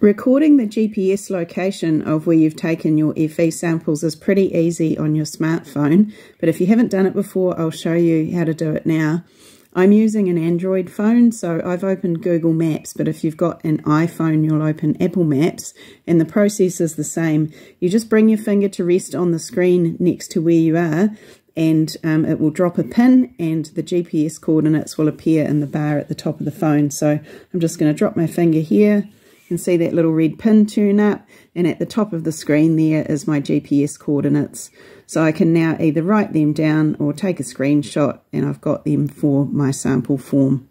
Recording the GPS location of where you've taken your FE samples is pretty easy on your smartphone, but if you haven't done it before, I'll show you how to do it now. I'm using an Android phone, so I've opened Google Maps, but if you've got an iPhone, you'll open Apple Maps, and the process is the same. You just bring your finger to rest on the screen next to where you are, and um, it will drop a pin, and the GPS coordinates will appear in the bar at the top of the phone. So I'm just going to drop my finger here, can see that little red pin turn up and at the top of the screen there is my GPS coordinates. So I can now either write them down or take a screenshot and I've got them for my sample form.